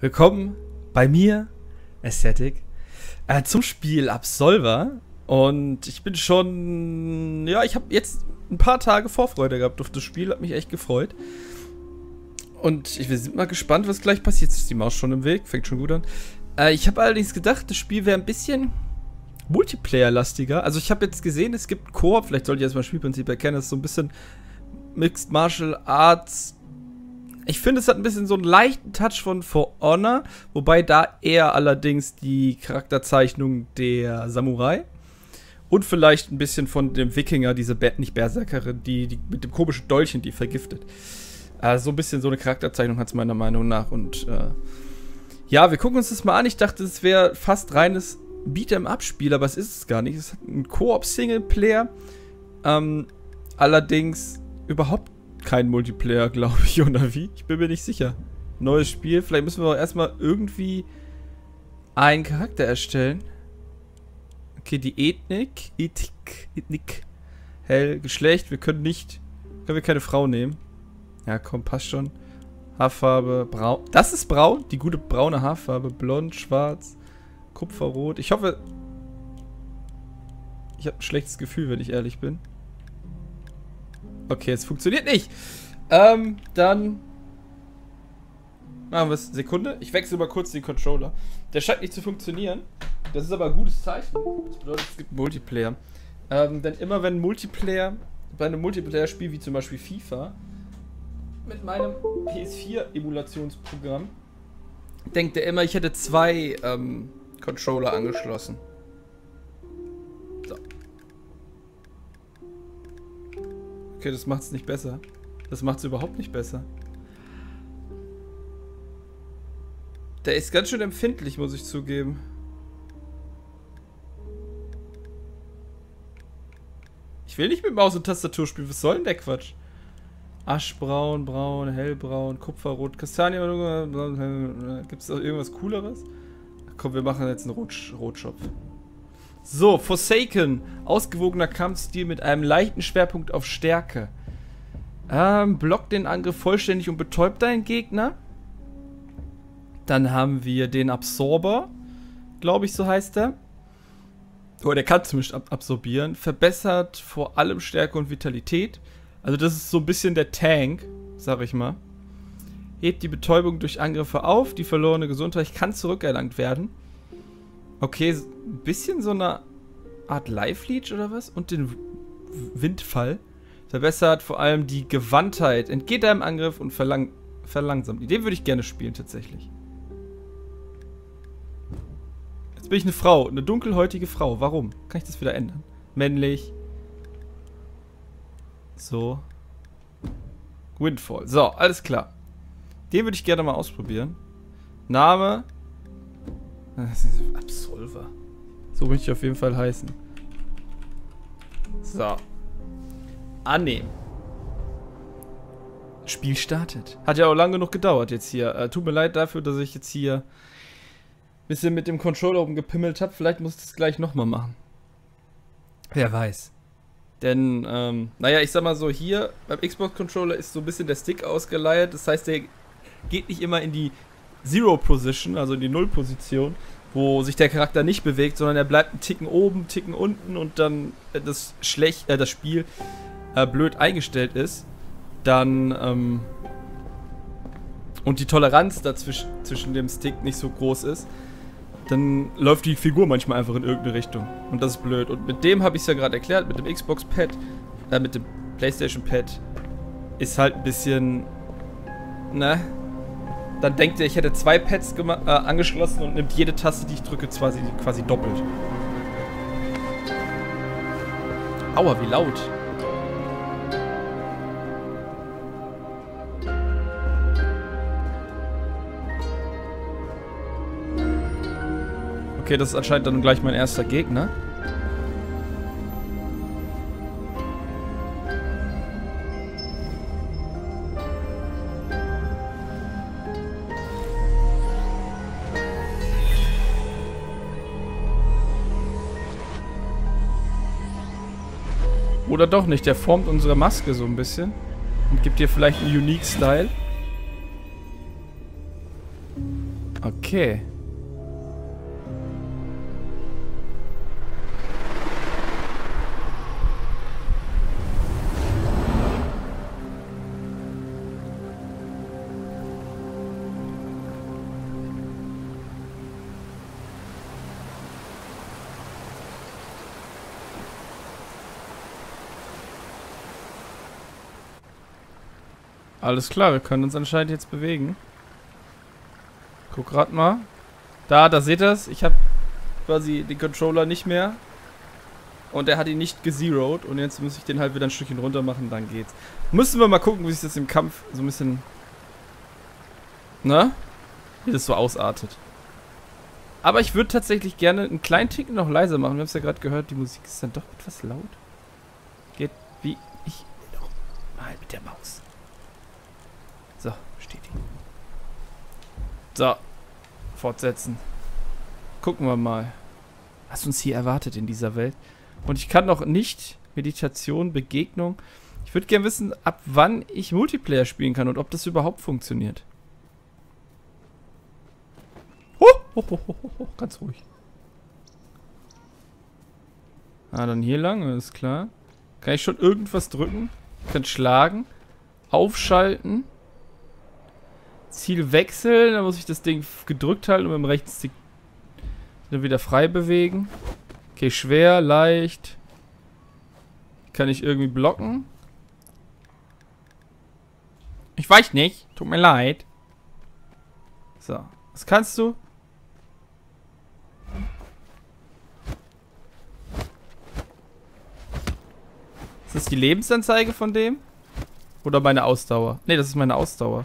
willkommen bei mir, Aesthetic, äh, zum Spiel Absolver. Und ich bin schon, ja, ich habe jetzt ein paar Tage Vorfreude gehabt auf das Spiel, hat mich echt gefreut. Und wir sind mal gespannt, was gleich passiert. Ist die Maus schon im Weg, fängt schon gut an. Äh, ich habe allerdings gedacht, das Spiel wäre ein bisschen Multiplayer-lastiger. Also ich habe jetzt gesehen, es gibt Koop, vielleicht sollte ich erstmal das Spielprinzip erkennen, das ist so ein bisschen Mixed Martial Arts. Ich finde, es hat ein bisschen so einen leichten Touch von For Honor, wobei da eher allerdings die Charakterzeichnung der Samurai und vielleicht ein bisschen von dem Wikinger, diese Be nicht Berserkerin, die, die mit dem komischen Dolchen, die vergiftet. Äh, so ein bisschen so eine Charakterzeichnung hat es meiner Meinung nach. Und äh, ja, wir gucken uns das mal an. Ich dachte, es wäre fast reines Beat'em-up-Spiel, aber es ist es gar nicht. Es hat einen Koop-Singleplayer. Ähm, allerdings überhaupt kein Multiplayer, glaube ich, oder wie? Ich bin mir nicht sicher. Neues Spiel. Vielleicht müssen wir auch erstmal irgendwie einen Charakter erstellen. Okay, die Ethnik. Ethik. Ethnik. Hell, Geschlecht. Wir können nicht. Können wir keine Frau nehmen. Ja, komm, passt schon. Haarfarbe, braun. Das ist braun. Die gute braune Haarfarbe. Blond, schwarz, kupferrot. Ich hoffe. Ich habe ein schlechtes Gefühl, wenn ich ehrlich bin. Okay, es funktioniert nicht. Ähm, dann. Machen wir es. Sekunde. Ich wechsle mal kurz den Controller. Der scheint nicht zu funktionieren. Das ist aber ein gutes Zeichen. Das bedeutet, es gibt Multiplayer. Ähm, denn immer wenn Multiplayer, bei einem Multiplayer-Spiel wie zum Beispiel FIFA, mit meinem PS4-Emulationsprogramm, denkt er immer, ich hätte zwei ähm, Controller angeschlossen. Okay, das macht es nicht besser. Das macht es überhaupt nicht besser. Der ist ganz schön empfindlich, muss ich zugeben. Ich will nicht mit Maus und Tastatur spielen. Was soll denn der Quatsch? Aschbraun, braun, hellbraun, kupferrot, Kastanie. Gibt es irgendwas cooleres? Komm, wir machen jetzt einen Rot Rotschopf. So, Forsaken. Ausgewogener Kampfstil mit einem leichten Schwerpunkt auf Stärke. Ähm, blockt den Angriff vollständig und betäubt deinen Gegner. Dann haben wir den Absorber. Glaube ich, so heißt er. Oh, der kann zumindest ab absorbieren. Verbessert vor allem Stärke und Vitalität. Also das ist so ein bisschen der Tank, sag ich mal. Hebt die Betäubung durch Angriffe auf. Die verlorene Gesundheit kann zurückerlangt werden. Okay, ein bisschen so eine Art Life Leech oder was? Und den Windfall. Verbessert vor allem die Gewandtheit. Entgeht deinem Angriff und verlang verlangsamt. Den würde ich gerne spielen, tatsächlich. Jetzt bin ich eine Frau. Eine dunkelhäutige Frau. Warum? Kann ich das wieder ändern? Männlich. So. Windfall. So, alles klar. Den würde ich gerne mal ausprobieren. Name. Absolver. So möchte ich auf jeden Fall heißen. So. Annehmen. Spiel startet. Hat ja auch lange genug gedauert jetzt hier. Äh, tut mir leid dafür, dass ich jetzt hier ein bisschen mit dem Controller oben gepimmelt habe. Vielleicht muss ich das gleich nochmal machen. Wer weiß. Denn, ähm, naja, ich sag mal so, hier beim Xbox-Controller ist so ein bisschen der Stick ausgeleiert. Das heißt, der geht nicht immer in die Zero-Position, also in die Null-Position, wo sich der Charakter nicht bewegt, sondern er bleibt einen Ticken oben, einen Ticken unten und dann das schlecht, äh, das Spiel äh, blöd eingestellt ist, dann, ähm, und die Toleranz dazwischen zwischen dem Stick nicht so groß ist, dann läuft die Figur manchmal einfach in irgendeine Richtung. Und das ist blöd. Und mit dem habe ich es ja gerade erklärt, mit dem Xbox-Pad, äh, mit dem PlayStation-Pad, ist halt ein bisschen, ne? Dann denkt er, ich hätte zwei Pads äh, angeschlossen und nimmt jede Taste, die ich drücke, quasi, quasi doppelt. Aua, wie laut. Okay, das ist anscheinend dann gleich mein erster Gegner. Oder doch nicht, der formt unsere Maske so ein bisschen. Und gibt dir vielleicht einen Unique Style. Okay. Alles klar, wir können uns anscheinend jetzt bewegen. Guck grad mal. Da, da seht ihr es. Ich habe quasi den Controller nicht mehr. Und er hat ihn nicht gezeroed. Und jetzt muss ich den halt wieder ein Stückchen runter machen, dann geht's. Müssen wir mal gucken, wie sich das im Kampf so ein bisschen... Ne? Wie das so ausartet. Aber ich würde tatsächlich gerne einen kleinen Tick noch leiser machen. Wir haben es ja gerade gehört, die Musik ist dann doch etwas laut. Geht wie ich noch mal mit der Maus. So, bestätigen. So, fortsetzen. Gucken wir mal, was uns hier erwartet in dieser Welt. Und ich kann noch nicht Meditation, Begegnung. Ich würde gerne wissen, ab wann ich Multiplayer spielen kann und ob das überhaupt funktioniert. Oh, oh, oh, oh, ganz ruhig. Ah, dann hier lang, ist klar. Kann ich schon irgendwas drücken? Ich kann schlagen. Aufschalten. Ziel wechseln, dann muss ich das Ding gedrückt halten und mit dem rechten Stick dann wieder frei bewegen. Okay, schwer, leicht. Kann ich irgendwie blocken? Ich weiß nicht. Tut mir leid. So. Was kannst du? Ist das die Lebensanzeige von dem? Oder meine Ausdauer? Ne, das ist meine Ausdauer.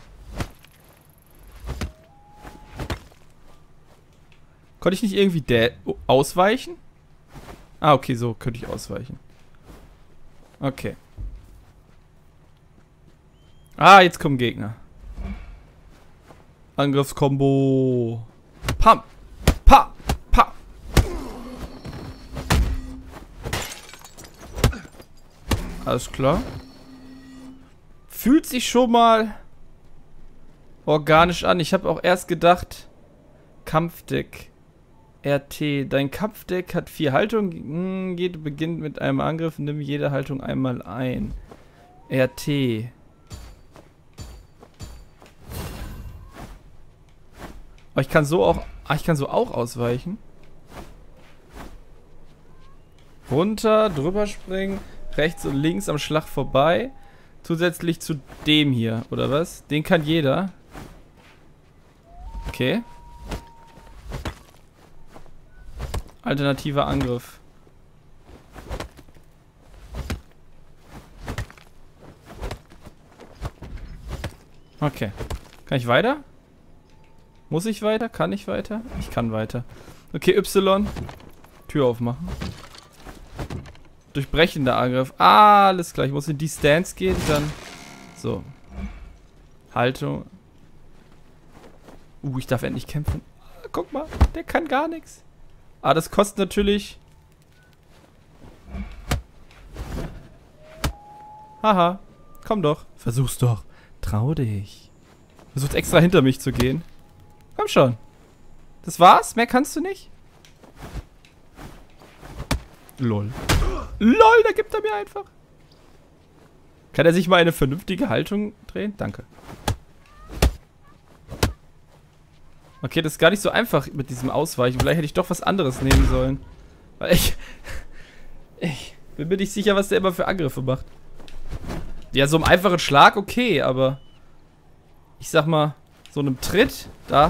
Konnte ich nicht irgendwie ausweichen? Ah, okay, so könnte ich ausweichen. Okay. Ah, jetzt kommen Gegner. Angriffskombo. Pam. Pa. Pa. Alles klar. Fühlt sich schon mal organisch an. Ich habe auch erst gedacht, Kampfdeck. RT. Dein Kampfdeck hat vier Haltungen. Hm, geht, beginnt mit einem Angriff. Nimm jede Haltung einmal ein. RT. Aber oh, ich kann so auch. Ah, ich kann so auch ausweichen. Runter, drüber springen, rechts und links am Schlag vorbei. Zusätzlich zu dem hier, oder was? Den kann jeder. Okay. Alternativer Angriff. Okay. Kann ich weiter? Muss ich weiter? Kann ich weiter? Ich kann weiter. Okay, Y. Tür aufmachen. Durchbrechender Angriff. Ah, alles klar. Ich muss in die Stance gehen, dann... So. Haltung. Uh, ich darf endlich kämpfen. Guck mal, der kann gar nichts. Ah, das kostet natürlich... Haha. Komm doch. Versuch's doch. Trau dich. Versucht extra hinter mich zu gehen. Komm schon. Das war's? Mehr kannst du nicht? Lol. LOL, da gibt er mir einfach. Kann er sich mal eine vernünftige Haltung drehen? Danke. Okay, das ist gar nicht so einfach mit diesem Ausweichen. Vielleicht hätte ich doch was anderes nehmen sollen. Weil ich... Ich bin mir nicht sicher, was der immer für Angriffe macht. Ja, so einem einfachen Schlag okay, aber... Ich sag mal, so einem Tritt, da...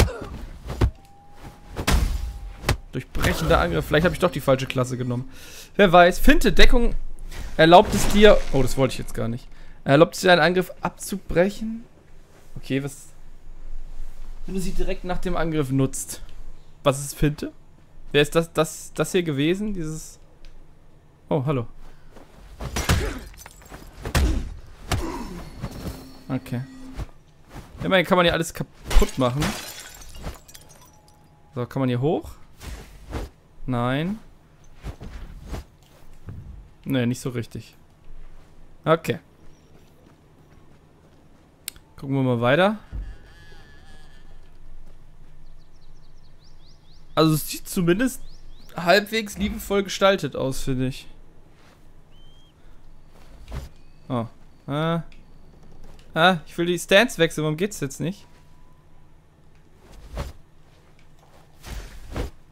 Durchbrechender Angriff. Vielleicht habe ich doch die falsche Klasse genommen. Wer weiß. Finte, Deckung erlaubt es dir... Oh, das wollte ich jetzt gar nicht. Erlaubt es dir, einen Angriff abzubrechen? Okay, was wenn du sie direkt nach dem Angriff nutzt. Was ist Finte? Wer ist das, das, das hier gewesen? Dieses... Oh, hallo. Okay. Immerhin kann man hier alles kaputt machen. So, kann man hier hoch? Nein. Ne, nicht so richtig. Okay. Gucken wir mal weiter. Also es sieht zumindest halbwegs liebevoll gestaltet aus, finde ich. Oh. Ah. Ah, ich will die Stance wechseln. Warum geht's jetzt nicht?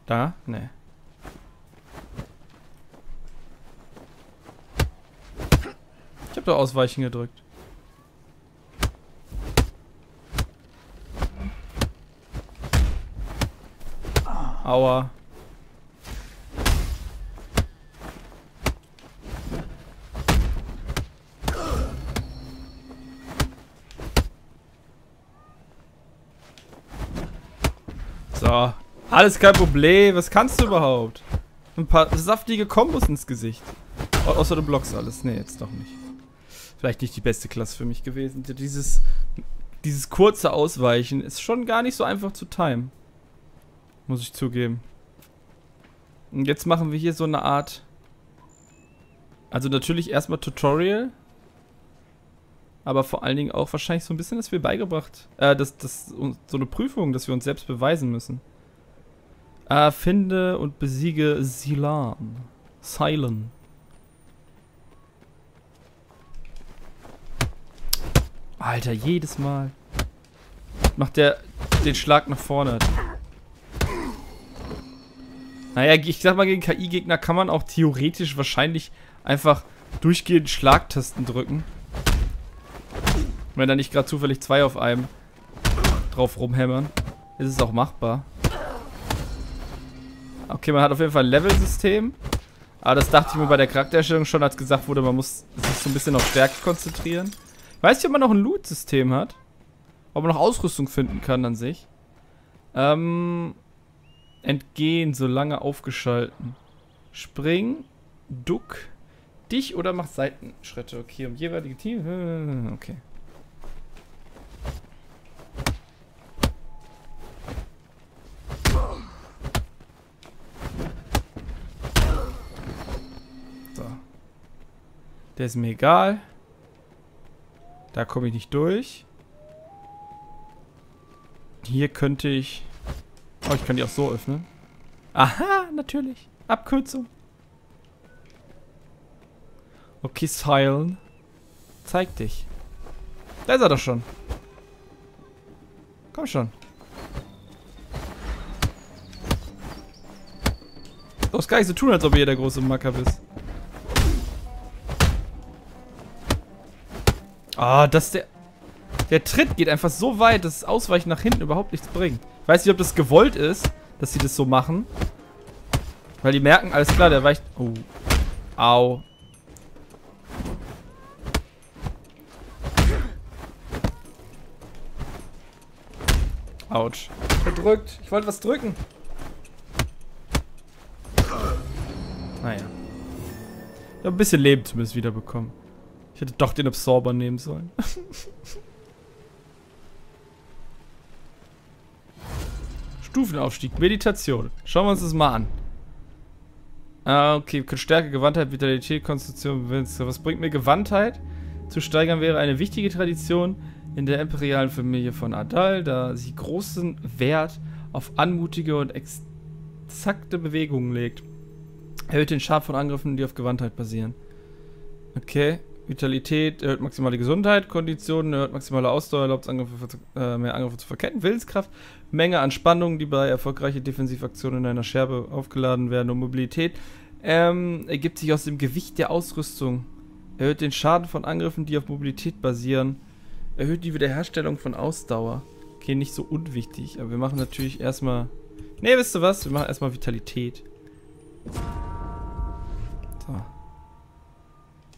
Da? Nee. Ich hab doch Ausweichen gedrückt. Aua. So. Alles kein Problem. Was kannst du überhaupt? Ein paar saftige Kombos ins Gesicht. Au außer du blockst alles. Nee, jetzt doch nicht. Vielleicht nicht die beste Klasse für mich gewesen. Dieses, dieses kurze Ausweichen ist schon gar nicht so einfach zu timen. Muss ich zugeben. Und jetzt machen wir hier so eine Art... Also natürlich erstmal Tutorial. Aber vor allen Dingen auch wahrscheinlich so ein bisschen, dass wir beigebracht... Äh, das, das, so eine Prüfung, dass wir uns selbst beweisen müssen. Äh, finde und besiege Silan. Silen. Alter, jedes Mal. Macht der den Schlag nach vorne. Naja, ich sag mal, gegen KI-Gegner kann man auch theoretisch wahrscheinlich einfach durchgehend Schlagtasten drücken. Wenn da nicht gerade zufällig zwei auf einem drauf rumhämmern, ist es auch machbar. Okay, man hat auf jeden Fall ein Level-System. Aber das dachte ich mir bei der Charaktererstellung schon, als gesagt wurde, man muss sich so ein bisschen auf Stärke konzentrieren. Ich weiß nicht, ob man noch ein Loot-System hat. Ob man noch Ausrüstung finden kann an sich. Ähm, Entgehen, solange aufgeschalten. Spring, duck, dich oder mach Seitenschritte. Okay, um jeweilige Team. Okay. So. Der ist mir egal. Da komme ich nicht durch. Hier könnte ich Oh, ich kann die auch so öffnen. Aha, natürlich. Abkürzung. Okay, Silent. Zeig dich. Da ist er doch schon. Komm schon. Du hast gar nicht so tun, als ob ihr der große Macker bist. Ah, dass der... Der Tritt geht einfach so weit, dass das Ausweichen nach hinten überhaupt nichts bringt. Ich weiß nicht, ob das gewollt ist, dass sie das so machen. Weil die merken, alles klar, der weicht... Oh. Au. Autsch. Verdrückt. Ich wollte was drücken. Naja. Ich habe ein bisschen Leben zumindest wiederbekommen. Ich hätte doch den Absorber nehmen sollen. Stufenaufstieg, Meditation. Schauen wir uns das mal an. Ah, okay, Stärke, Gewandtheit, Vitalität, Konstitution, Was bringt mir Gewandtheit? Zu steigern wäre eine wichtige Tradition in der imperialen Familie von Adal, da sie großen Wert auf anmutige und exakte Bewegungen legt. Erhöht den Schaden von Angriffen, die auf Gewandtheit basieren. Okay. Vitalität erhöht maximale Gesundheit, Konditionen erhöht maximale Ausdauer, erlaubt Angriffe, äh, mehr Angriffe zu verketten, Willenskraft, Menge an Spannungen, die bei erfolgreichen Defensivaktionen in einer Scherbe aufgeladen werden und Mobilität ähm, ergibt sich aus dem Gewicht der Ausrüstung. Erhöht den Schaden von Angriffen, die auf Mobilität basieren. Erhöht die Wiederherstellung von Ausdauer. Okay, nicht so unwichtig, aber wir machen natürlich erstmal... Ne, wisst ihr was? Wir machen erstmal Vitalität. So.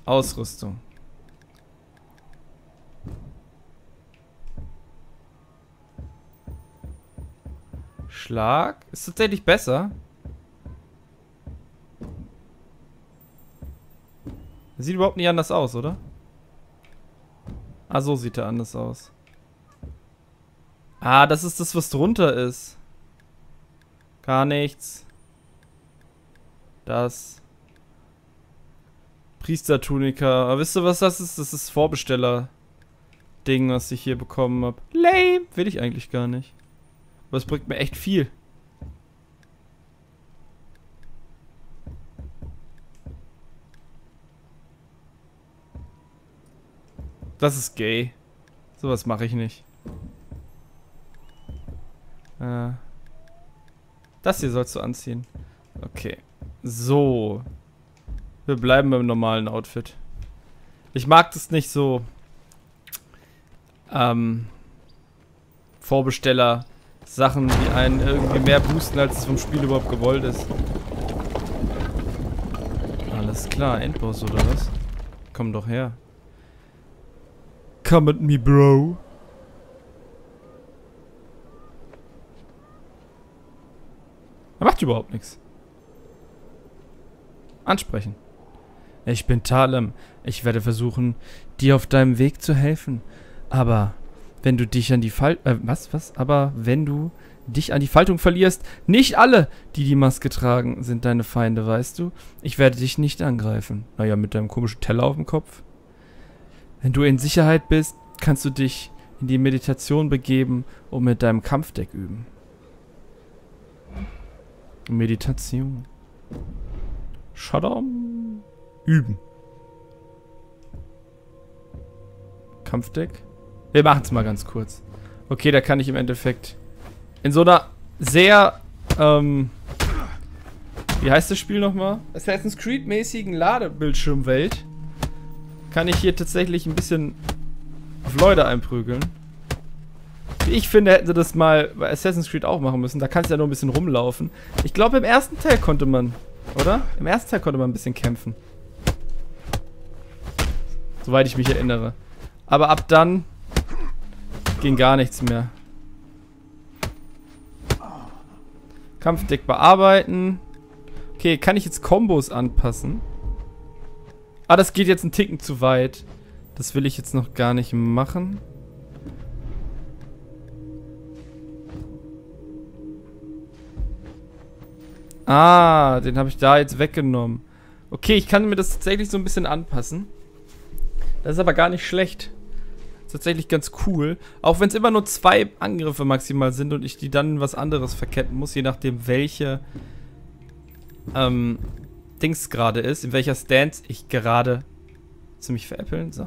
Ausrüstung. Schlag ist tatsächlich besser. Sieht überhaupt nicht anders aus, oder? Ah, so sieht er anders aus. Ah, das ist das, was drunter ist. Gar nichts. Das. Priestertunika. Aber wisst ihr, was das ist? Das ist Vorbesteller-Ding, was ich hier bekommen habe. Lame! Will ich eigentlich gar nicht. Aber es bringt mir echt viel. Das ist gay. Sowas mache ich nicht. Äh, das hier sollst du anziehen. Okay. So. Wir bleiben beim normalen Outfit. Ich mag das nicht so. Ähm. Vorbesteller. Sachen, die einen irgendwie mehr boosten, als es vom Spiel überhaupt gewollt ist. Alles klar, Endboss oder was? Komm doch her. Come at me, bro. Er macht überhaupt nichts. Ansprechen. Ich bin Talem. Ich werde versuchen, dir auf deinem Weg zu helfen. Aber wenn du dich an die Fal äh, was was? Aber wenn du dich an die Faltung verlierst, nicht alle, die die Maske tragen, sind deine Feinde, weißt du? Ich werde dich nicht angreifen. Naja, mit deinem komischen Teller auf dem Kopf. Wenn du in Sicherheit bist, kannst du dich in die Meditation begeben und mit deinem Kampfdeck üben. Meditation. Shadam. Üben. Kampfdeck. Wir machen es mal ganz kurz. Okay, da kann ich im Endeffekt in so einer sehr, ähm, wie heißt das Spiel nochmal? Assassin's Creed-mäßigen Ladebildschirmwelt kann ich hier tatsächlich ein bisschen auf Leute einprügeln. Ich finde, hätten sie das mal bei Assassin's Creed auch machen müssen. Da kannst du ja nur ein bisschen rumlaufen. Ich glaube, im ersten Teil konnte man, oder? Im ersten Teil konnte man ein bisschen kämpfen. Soweit ich mich erinnere. Aber ab dann ging gar nichts mehr. Kampfdeck bearbeiten. Okay, kann ich jetzt Kombos anpassen? Ah, das geht jetzt einen Ticken zu weit. Das will ich jetzt noch gar nicht machen. Ah, den habe ich da jetzt weggenommen. Okay, ich kann mir das tatsächlich so ein bisschen anpassen. Das ist aber gar nicht schlecht. Tatsächlich ganz cool. Auch wenn es immer nur zwei Angriffe maximal sind und ich die dann was anderes verketten muss, je nachdem welche ähm, Dings gerade ist, in welcher Stance ich gerade ziemlich veräppeln. So.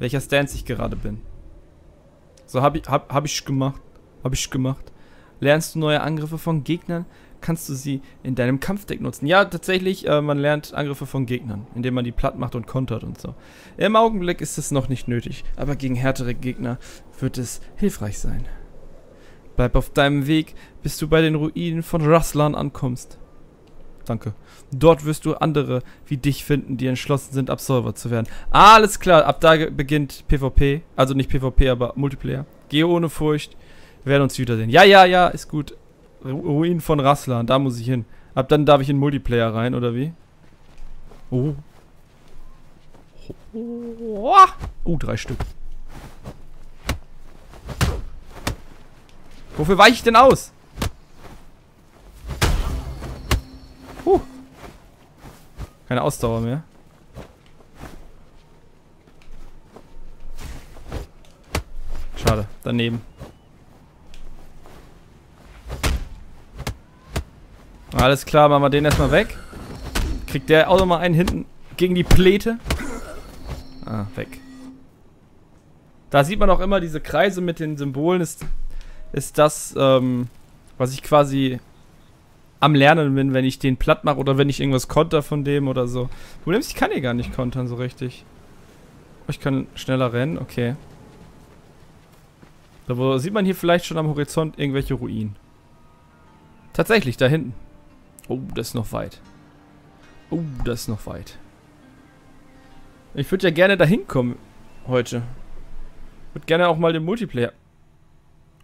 Welcher Stance ich gerade bin. So, habe ich, hab, hab ich gemacht. Habe ich gemacht. Lernst du neue Angriffe von Gegnern, kannst du sie in deinem Kampfdeck nutzen. Ja, tatsächlich, äh, man lernt Angriffe von Gegnern, indem man die platt macht und kontert und so. Im Augenblick ist es noch nicht nötig, aber gegen härtere Gegner wird es hilfreich sein. Bleib auf deinem Weg, bis du bei den Ruinen von Raslan ankommst. Danke. Dort wirst du andere wie dich finden, die entschlossen sind, Absolver zu werden. Alles klar, ab da beginnt PvP. Also nicht PvP, aber Multiplayer. Gehe ohne Furcht. Wir werden uns wiedersehen. Ja, ja, ja, ist gut. Ruin von Raslan, da muss ich hin. Ab dann darf ich in Multiplayer rein, oder wie? Oh. Oh, drei Stück. Wofür weiche ich denn aus? Huh. Keine Ausdauer mehr. Schade, daneben. Alles klar, machen wir den erstmal weg. Kriegt der auch nochmal einen hinten gegen die Pläte. Ah, weg. Da sieht man auch immer diese Kreise mit den Symbolen. Ist, ist das, ähm, was ich quasi am Lernen bin, wenn ich den platt mache oder wenn ich irgendwas konter von dem oder so. Problem ist, ich kann hier gar nicht kontern so richtig. Ich kann schneller rennen, okay. Da sieht man hier vielleicht schon am Horizont irgendwelche Ruinen. Tatsächlich, da hinten. Oh, das ist noch weit. Oh, das ist noch weit. Ich würde ja gerne dahin kommen heute. Würde gerne auch mal den Multiplayer.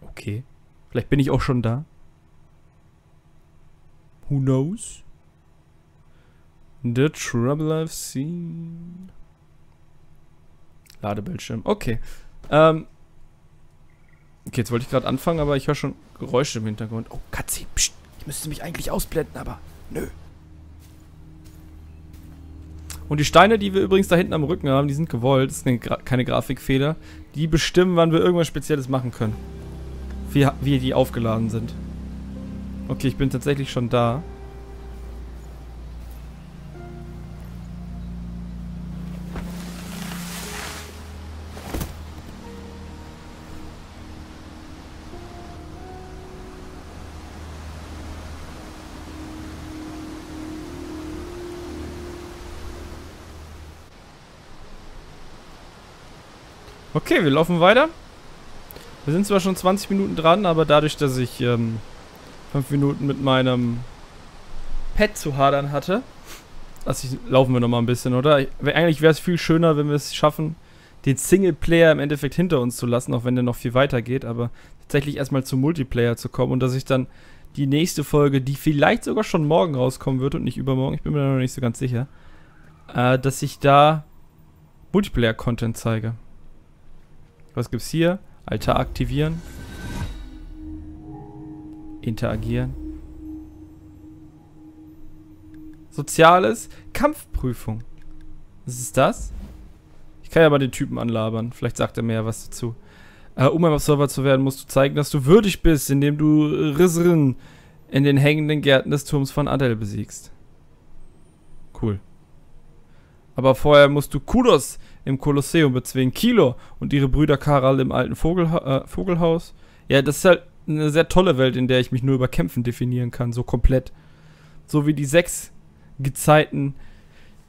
Okay. Vielleicht bin ich auch schon da. Who knows? The trouble I've seen. Ladebildschirm. Okay. Ähm. Okay, jetzt wollte ich gerade anfangen, aber ich höre schon Geräusche im Hintergrund. Oh, Katzi, pst. Müsste mich eigentlich ausblenden, aber nö. Und die Steine, die wir übrigens da hinten am Rücken haben, die sind gewollt. Das ist Gra keine Grafikfehler. Die bestimmen, wann wir irgendwas Spezielles machen können. Wie, wie die aufgeladen sind. Okay, ich bin tatsächlich schon da. Okay, wir laufen weiter. Wir sind zwar schon 20 Minuten dran, aber dadurch, dass ich ähm, 5 Minuten mit meinem Pad zu hadern hatte, also ich, laufen wir nochmal ein bisschen, oder? Eigentlich wäre es viel schöner, wenn wir es schaffen, den Singleplayer im Endeffekt hinter uns zu lassen, auch wenn der noch viel weiter geht, aber tatsächlich erstmal zum Multiplayer zu kommen und dass ich dann die nächste Folge, die vielleicht sogar schon morgen rauskommen wird und nicht übermorgen, ich bin mir da noch nicht so ganz sicher, äh, dass ich da Multiplayer-Content zeige. Was gibt's hier? Altar aktivieren. Interagieren. Soziales. Kampfprüfung. Was ist das? Ich kann ja mal den Typen anlabern. Vielleicht sagt er mir ja was dazu. Äh, um ein Observer zu werden, musst du zeigen, dass du würdig bist, indem du Rissrin in den hängenden Gärten des Turms von Adel besiegst. Cool. Aber vorher musst du Kudos im Kolosseum bezwingen, Kilo und ihre Brüder Karal im alten Vogelha äh, Vogelhaus. Ja, das ist halt eine sehr tolle Welt, in der ich mich nur über Kämpfen definieren kann, so komplett. So wie die sechs Gezeiten,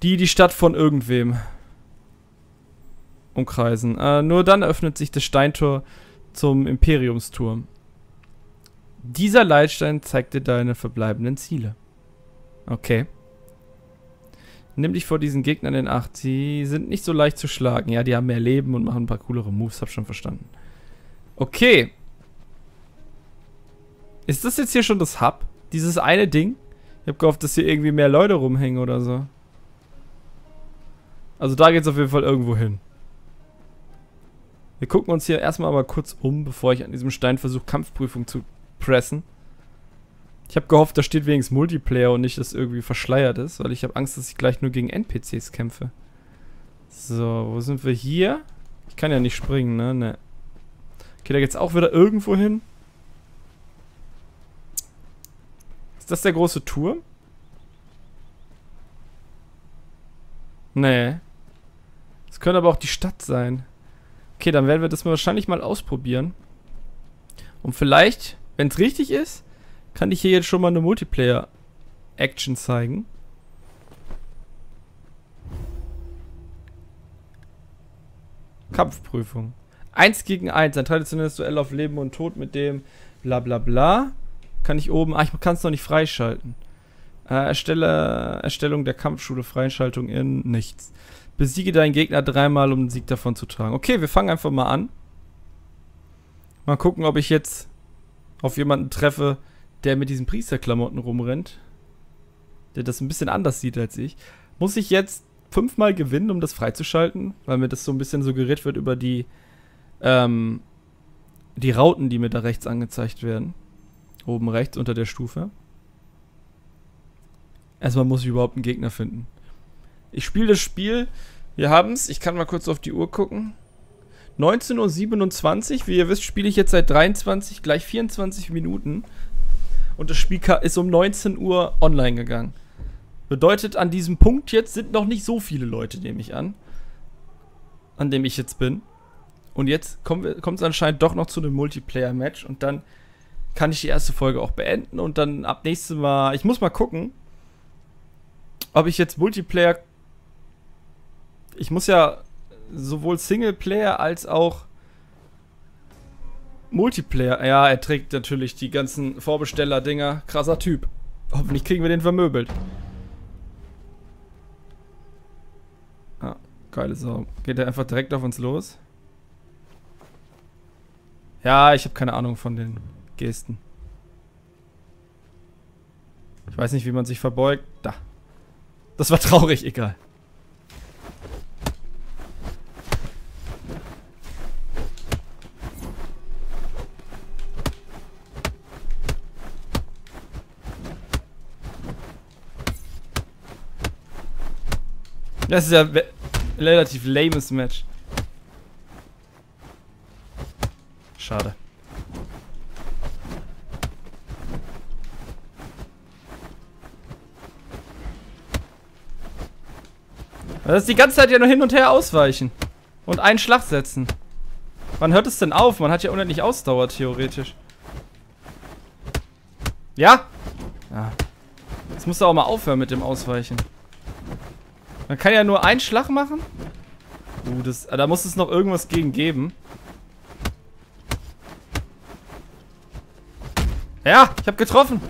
die die Stadt von irgendwem umkreisen. Äh, nur dann öffnet sich das Steintor zum Imperiumsturm. Dieser Leitstein zeigt dir deine verbleibenden Ziele. Okay. Nimm dich vor diesen Gegnern in Acht. Sie sind nicht so leicht zu schlagen. Ja, die haben mehr Leben und machen ein paar coolere Moves. Hab schon verstanden. Okay. Ist das jetzt hier schon das Hub? Dieses eine Ding? Ich hab gehofft, dass hier irgendwie mehr Leute rumhängen oder so. Also da geht's auf jeden Fall irgendwo hin. Wir gucken uns hier erstmal aber kurz um, bevor ich an diesem Stein versuche, Kampfprüfung zu pressen. Ich habe gehofft, da steht wenigstens Multiplayer und nicht, dass irgendwie verschleiert ist, weil ich habe Angst, dass ich gleich nur gegen NPCs kämpfe. So, wo sind wir hier? Ich kann ja nicht springen, ne? Ne. Okay, da geht's auch wieder irgendwo hin. Ist das der große Turm? Nee. Das könnte aber auch die Stadt sein. Okay, dann werden wir das wahrscheinlich mal ausprobieren. Und vielleicht, wenn es richtig ist, kann ich hier jetzt schon mal eine Multiplayer-Action zeigen. Kampfprüfung. Eins gegen eins, ein traditionelles Duell auf Leben und Tod mit dem bla bla bla. Kann ich oben, ah, ich kann es noch nicht freischalten. Äh, erstelle, Erstellung der Kampfschule, Freischaltung in nichts. Besiege deinen Gegner dreimal, um den Sieg davon zu tragen. Okay, wir fangen einfach mal an. Mal gucken, ob ich jetzt auf jemanden treffe, der mit diesen Priesterklamotten rumrennt. Der das ein bisschen anders sieht als ich. Muss ich jetzt fünfmal gewinnen, um das freizuschalten? Weil mir das so ein bisschen suggeriert wird über die, ähm, die Rauten, die mir da rechts angezeigt werden. Oben rechts unter der Stufe. Erstmal muss ich überhaupt einen Gegner finden. Ich spiele das Spiel. Wir haben es. Ich kann mal kurz auf die Uhr gucken. 19.27 Uhr. Wie ihr wisst, spiele ich jetzt seit 23, gleich 24 Minuten. Und das Spiel ist um 19 Uhr online gegangen. Bedeutet, an diesem Punkt jetzt sind noch nicht so viele Leute, nehme ich an. An dem ich jetzt bin. Und jetzt kommt es anscheinend doch noch zu einem Multiplayer-Match. Und dann kann ich die erste Folge auch beenden. Und dann ab nächstes Mal. Ich muss mal gucken, ob ich jetzt Multiplayer ich muss ja sowohl Singleplayer als auch Multiplayer. Ja, er trägt natürlich die ganzen Vorbesteller-Dinger. Krasser Typ. Hoffentlich kriegen wir den vermöbelt. Ah, geile Sau. Geht er einfach direkt auf uns los? Ja, ich habe keine Ahnung von den Gesten. Ich weiß nicht, wie man sich verbeugt. Da. Das war traurig, egal. Das ist ja ein relativ lames Match. Schade. Das ist die ganze Zeit ja nur hin und her ausweichen. Und einen Schlag setzen. Wann hört es denn auf? Man hat ja unendlich Ausdauer, theoretisch. Ja? Ja. Jetzt musst du auch mal aufhören mit dem Ausweichen. Man kann ja nur einen Schlag machen. Uh, das, da muss es noch irgendwas gegen geben. Ja, ich habe getroffen.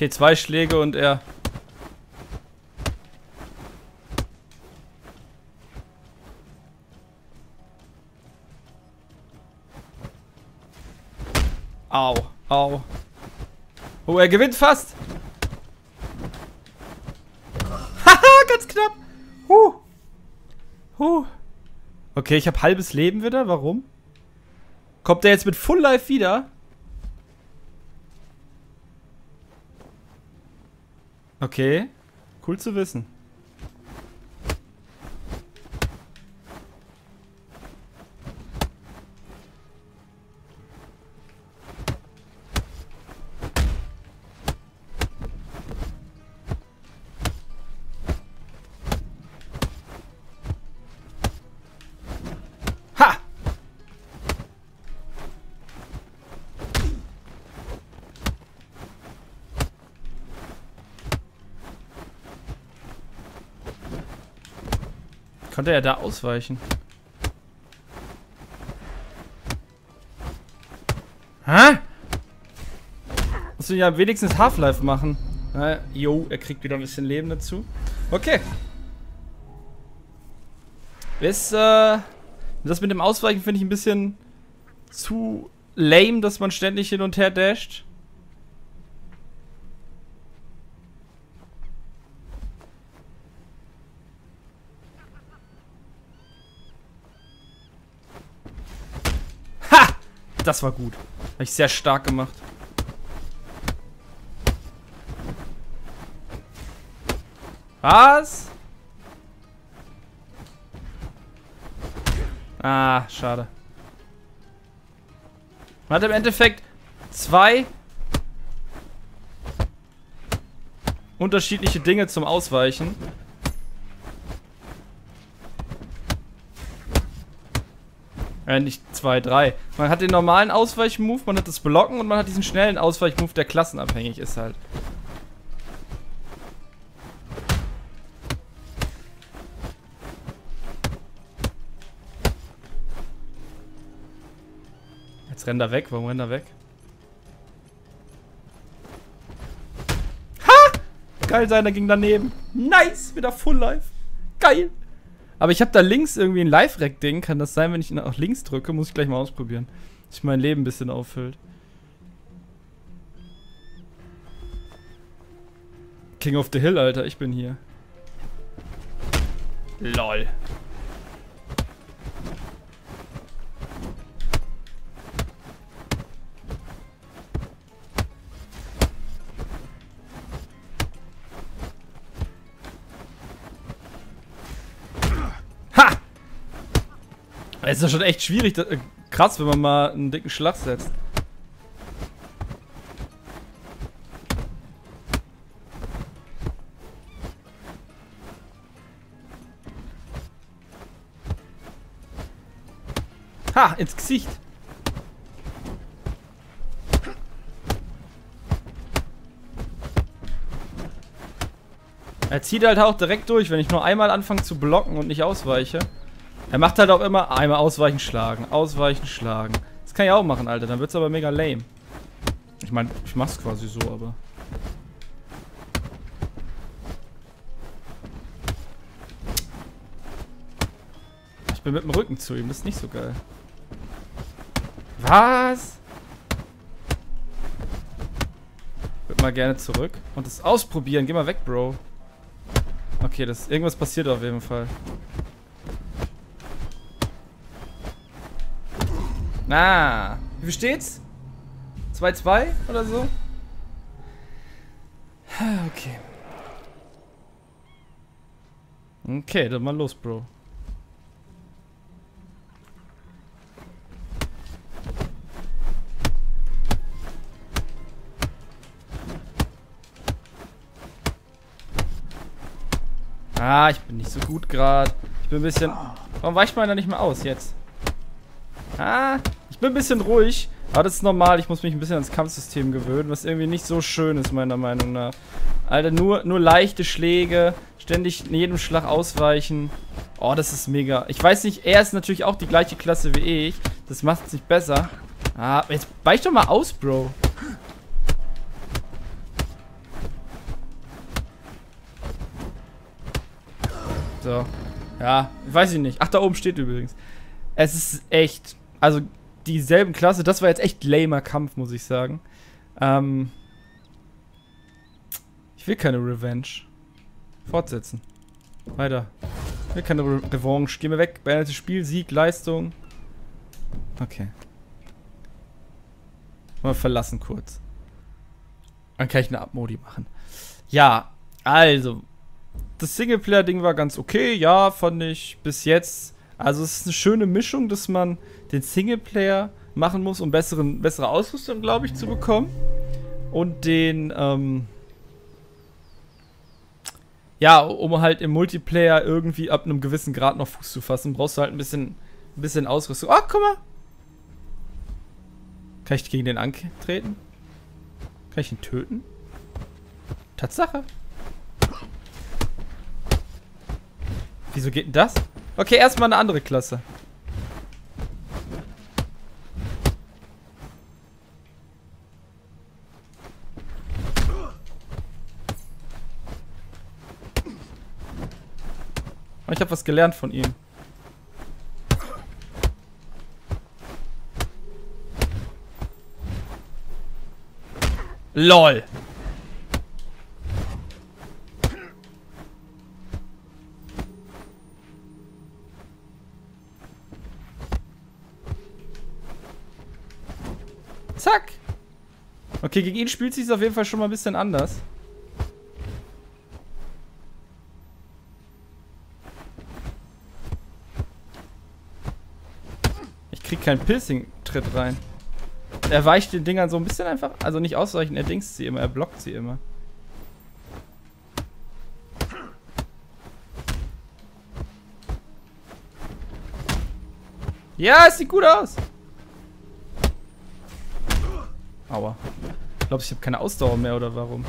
Okay, zwei Schläge und er. Oh, er gewinnt fast. Haha, ganz knapp. Huh. Huh. Okay, ich habe halbes Leben wieder. Warum? Kommt er jetzt mit Full Life wieder? Okay. Cool zu wissen. Konnte er da ausweichen? Hä? Musst du ja wenigstens Half-Life machen. Jo, er kriegt wieder ein bisschen Leben dazu. Okay. Ist, äh, das mit dem Ausweichen finde ich ein bisschen zu lame, dass man ständig hin und her dasht. Ha! Das war gut. Habe ich sehr stark gemacht. Was? Ah, schade. Man hat im Endeffekt zwei unterschiedliche Dinge zum Ausweichen. Äh, nicht zwei, drei. Man hat den normalen Ausweichmove, man hat das Blocken und man hat diesen schnellen Ausweichmove, der klassenabhängig ist halt. Jetzt rennt er weg. Warum rennt er weg? Ha! Geil, seiner ging daneben. Nice, wieder Full Life. Geil. Aber ich habe da links irgendwie ein Live-Rack-Ding. Kann das sein, wenn ich nach links drücke? Muss ich gleich mal ausprobieren. Dass sich mein Leben ein bisschen auffüllt. King of the Hill, Alter. Ich bin hier. LOL. Es ist ja schon echt schwierig, das, äh, krass, wenn man mal einen dicken Schlag setzt. Ha, ins Gesicht. Er zieht halt auch direkt durch, wenn ich nur einmal anfange zu blocken und nicht ausweiche. Er macht halt auch immer einmal ausweichen, schlagen, ausweichen, schlagen. Das kann ich auch machen, Alter. Dann wird's aber mega lame. Ich meine, ich mach's quasi so, aber... Ich bin mit dem Rücken zu ihm, das ist nicht so geil. Was? Würde mal gerne zurück und das ausprobieren. Geh mal weg, Bro. Okay, das irgendwas passiert auf jeden Fall. Ah, wie viel steht's? 2-2 oder so? Okay. Okay, dann mal los, Bro. Ah, ich bin nicht so gut gerade. Ich bin ein bisschen Warum weicht man da nicht mehr aus jetzt? Ah, bin ein bisschen ruhig. Aber das ist normal, ich muss mich ein bisschen ans Kampfsystem gewöhnen, was irgendwie nicht so schön ist, meiner Meinung nach. Alter, nur, nur leichte Schläge, ständig in jedem Schlag ausweichen. Oh, das ist mega. Ich weiß nicht, er ist natürlich auch die gleiche Klasse wie ich. Das macht es nicht besser. Ah, jetzt weich doch mal aus, Bro. So. Ja, weiß ich nicht. Ach, da oben steht übrigens. Es ist echt, also dieselben Klasse. Das war jetzt echt lamer Kampf, muss ich sagen. Ähm, ich will keine Revenge. Fortsetzen. Weiter. Ich will keine Re Revanche. Geh mir weg. Beendetes Spiel, Sieg, Leistung. Okay. Mal verlassen kurz. Dann kann ich eine Abmodi machen. Ja, also. Das Singleplayer-Ding war ganz okay. Ja, fand ich bis jetzt. Also es ist eine schöne Mischung, dass man den Singleplayer machen muss, um besseren, bessere Ausrüstung, glaube ich, zu bekommen. Und den, ähm, ja, um halt im Multiplayer irgendwie ab einem gewissen Grad noch Fuß zu fassen, brauchst du halt ein bisschen, ein bisschen Ausrüstung. Oh, guck mal! Kann ich gegen den antreten? Kann ich ihn töten? Tatsache. Wieso geht denn das? Okay, erstmal eine andere Klasse. Ich habe was gelernt von ihm. LOL. Okay, gegen ihn spielt sich auf jeden Fall schon mal ein bisschen anders. kriegt keinen Pilsing-Tritt rein. Er weicht den Dingern so ein bisschen einfach, also nicht ausweichen, er dingst sie immer, er blockt sie immer. Ja, es sieht gut aus. Aua. Ich glaube, ich habe keine Ausdauer mehr, oder warum?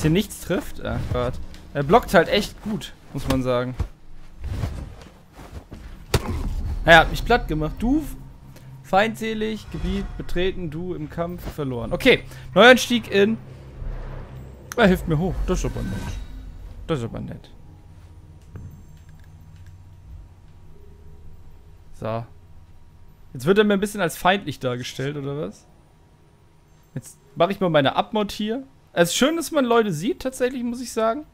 hier nichts trifft? Ach Gott. Er blockt halt echt gut, muss man sagen. Er hat mich platt gemacht. Du feindselig, Gebiet betreten, du im Kampf verloren. Okay, Neuanstieg in... Er hilft mir hoch. Das ist aber nett. Das ist aber nett. So. Jetzt wird er mir ein bisschen als feindlich dargestellt, oder was? Jetzt mache ich mal meine Abmod hier. Es ist schön, dass man Leute sieht, tatsächlich, muss ich sagen.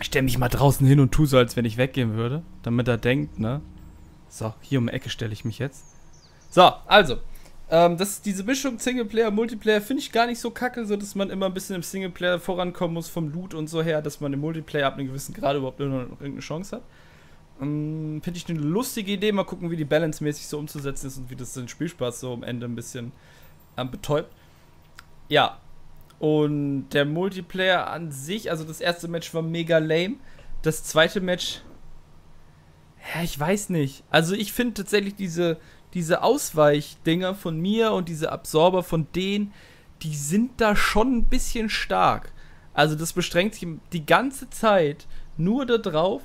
Ich stelle mich mal draußen hin und tue so, als wenn ich weggehen würde. Damit er denkt, ne? So, hier um die Ecke stelle ich mich jetzt. So, also. Ähm, das, diese Mischung Singleplayer, Multiplayer finde ich gar nicht so kacke, so dass man immer ein bisschen im Singleplayer vorankommen muss vom Loot und so her, dass man im Multiplayer ab einem gewissen Grad überhaupt irgendeine Chance hat. Ähm, finde ich eine lustige Idee. Mal gucken, wie die Balance mäßig so umzusetzen ist und wie das den Spielspaß so am Ende ein bisschen ähm, betäubt. Ja. Und der Multiplayer an sich, also das erste Match war mega lame. Das zweite Match, ja, ich weiß nicht. Also ich finde tatsächlich diese, diese Ausweichdinger von mir und diese Absorber von denen, die sind da schon ein bisschen stark. Also das beschränkt sich die ganze Zeit nur darauf,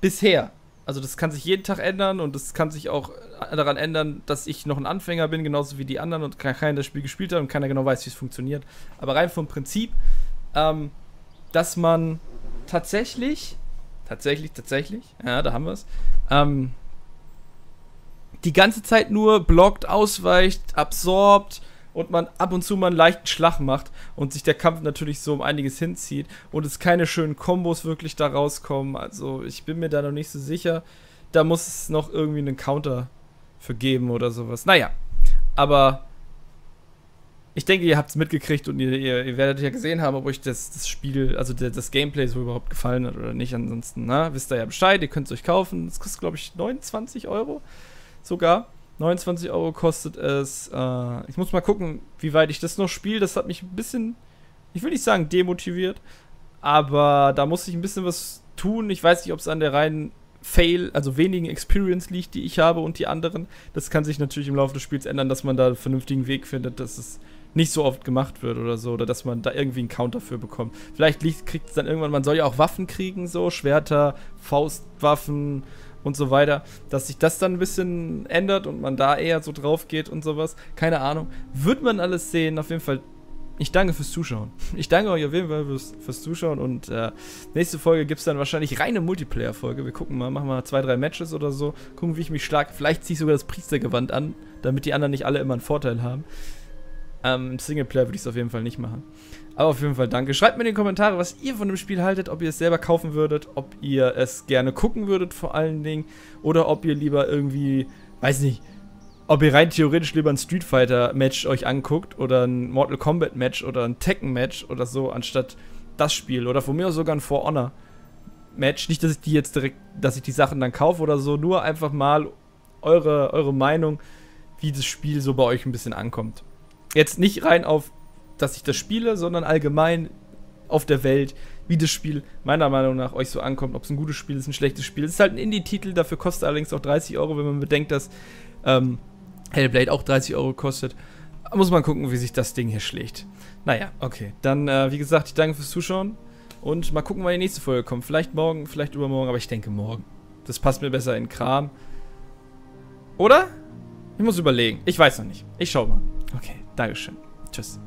bisher, also das kann sich jeden Tag ändern und das kann sich auch daran ändern, dass ich noch ein Anfänger bin, genauso wie die anderen und keiner das Spiel gespielt hat und keiner genau weiß, wie es funktioniert. Aber rein vom Prinzip, ähm, dass man tatsächlich, tatsächlich, tatsächlich, ja, da haben wir es, ähm, die ganze Zeit nur blockt, ausweicht, absorbt, und man ab und zu mal einen leichten Schlag macht und sich der Kampf natürlich so um einiges hinzieht und es keine schönen Kombos wirklich da rauskommen. Also ich bin mir da noch nicht so sicher. Da muss es noch irgendwie einen Counter für geben oder sowas. Naja, aber ich denke, ihr habt es mitgekriegt und ihr, ihr, ihr, werdet ja gesehen haben, ob euch das, das Spiel, also der, das Gameplay so überhaupt gefallen hat oder nicht. Ansonsten, na, wisst ihr ja Bescheid, ihr könnt es euch kaufen. Das kostet, glaube ich, 29 Euro sogar. 29 Euro kostet es. Äh, ich muss mal gucken, wie weit ich das noch spiele. Das hat mich ein bisschen, ich will nicht sagen demotiviert, aber da muss ich ein bisschen was tun. Ich weiß nicht, ob es an der reinen Fail, also wenigen Experience liegt, die ich habe und die anderen. Das kann sich natürlich im Laufe des Spiels ändern, dass man da einen vernünftigen Weg findet, dass es nicht so oft gemacht wird oder so, oder dass man da irgendwie einen Counter für bekommt. Vielleicht kriegt es dann irgendwann, man soll ja auch Waffen kriegen, so Schwerter, Faustwaffen und so weiter, dass sich das dann ein bisschen ändert und man da eher so drauf geht und sowas. Keine Ahnung. Wird man alles sehen, auf jeden Fall ich danke fürs Zuschauen. Ich danke euch auf jeden Fall fürs, fürs Zuschauen und äh, nächste Folge gibt es dann wahrscheinlich reine Multiplayer-Folge. Wir gucken mal, machen mal zwei, drei Matches oder so, gucken, wie ich mich schlage. Vielleicht ziehe ich sogar das Priestergewand an, damit die anderen nicht alle immer einen Vorteil haben. Ähm, Singleplayer würde ich es auf jeden Fall nicht machen. Aber auf jeden Fall danke. Schreibt mir in die Kommentare, was ihr von dem Spiel haltet, ob ihr es selber kaufen würdet, ob ihr es gerne gucken würdet vor allen Dingen oder ob ihr lieber irgendwie, weiß nicht, ob ihr rein theoretisch lieber ein Street Fighter Match euch anguckt oder ein Mortal Kombat Match oder ein Tekken Match oder so, anstatt das Spiel oder von mir aus sogar ein For Honor Match. Nicht, dass ich die jetzt direkt, dass ich die Sachen dann kaufe oder so, nur einfach mal eure, eure Meinung, wie das Spiel so bei euch ein bisschen ankommt. Jetzt nicht rein auf, dass ich das spiele, sondern allgemein auf der Welt, wie das Spiel meiner Meinung nach euch so ankommt, ob es ein gutes Spiel ist, ein schlechtes Spiel. Es ist halt ein Indie-Titel, dafür kostet allerdings auch 30 Euro, wenn man bedenkt, dass ähm, Hellblade auch 30 Euro kostet. Muss man gucken, wie sich das Ding hier schlägt. Naja, okay. Dann, äh, wie gesagt, ich danke fürs Zuschauen. Und mal gucken, wann die nächste Folge kommt. Vielleicht morgen, vielleicht übermorgen, aber ich denke morgen. Das passt mir besser in Kram. Oder? Ich muss überlegen. Ich weiß noch nicht. Ich schau mal. Okay, Dankeschön. Tschüss.